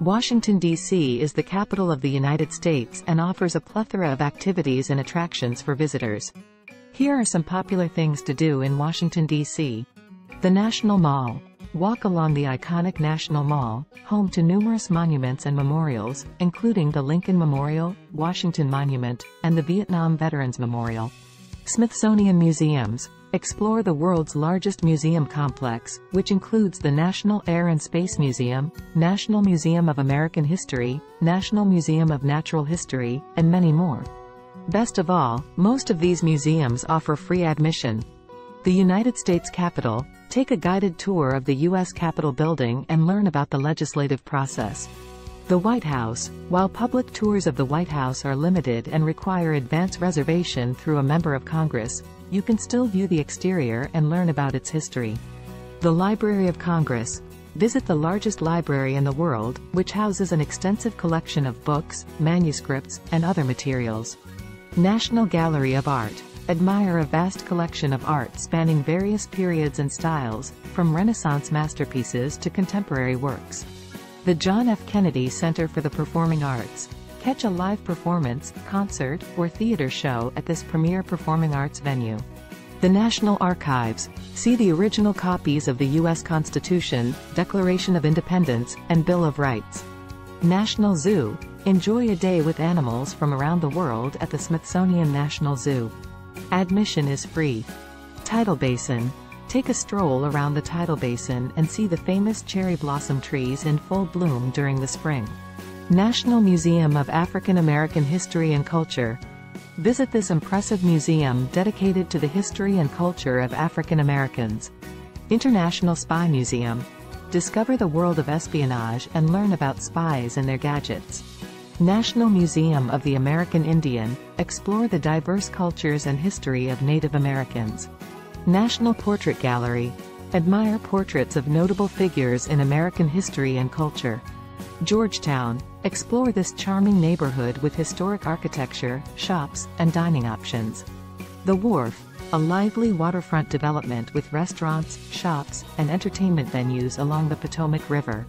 Washington, D.C. is the capital of the United States and offers a plethora of activities and attractions for visitors. Here are some popular things to do in Washington, D.C. The National Mall. Walk along the iconic National Mall, home to numerous monuments and memorials, including the Lincoln Memorial, Washington Monument, and the Vietnam Veterans Memorial. Smithsonian Museums. Explore the world's largest museum complex, which includes the National Air and Space Museum, National Museum of American History, National Museum of Natural History, and many more. Best of all, most of these museums offer free admission. The United States Capitol, take a guided tour of the U.S. Capitol building and learn about the legislative process. The White House, while public tours of the White House are limited and require advance reservation through a member of Congress, you can still view the exterior and learn about its history. The Library of Congress. Visit the largest library in the world, which houses an extensive collection of books, manuscripts, and other materials. National Gallery of Art. Admire a vast collection of art spanning various periods and styles, from Renaissance masterpieces to contemporary works. The John F. Kennedy Center for the Performing Arts. Catch a live performance, concert, or theater show at this premier performing arts venue. The National Archives. See the original copies of the U.S. Constitution, Declaration of Independence, and Bill of Rights. National Zoo. Enjoy a day with animals from around the world at the Smithsonian National Zoo. Admission is free. Tidal Basin. Take a stroll around the tidal basin and see the famous cherry blossom trees in full bloom during the spring. National Museum of African American History and Culture. Visit this impressive museum dedicated to the history and culture of African Americans. International Spy Museum. Discover the world of espionage and learn about spies and their gadgets. National Museum of the American Indian. Explore the diverse cultures and history of Native Americans. National Portrait Gallery. Admire portraits of notable figures in American history and culture. Georgetown. Explore this charming neighborhood with historic architecture, shops, and dining options. The Wharf. A lively waterfront development with restaurants, shops, and entertainment venues along the Potomac River.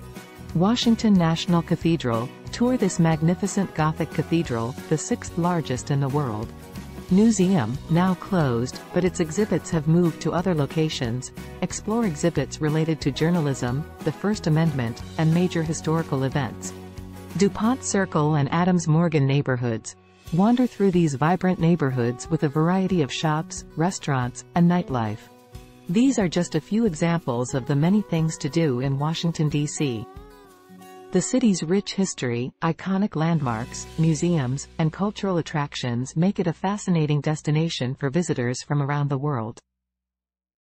Washington National Cathedral. Tour this magnificent Gothic cathedral, the sixth largest in the world. Newseum, now closed, but its exhibits have moved to other locations. Explore exhibits related to journalism, the First Amendment, and major historical events. Dupont Circle and Adams Morgan neighborhoods. Wander through these vibrant neighborhoods with a variety of shops, restaurants, and nightlife. These are just a few examples of the many things to do in Washington, D.C. The city's rich history, iconic landmarks, museums, and cultural attractions make it a fascinating destination for visitors from around the world.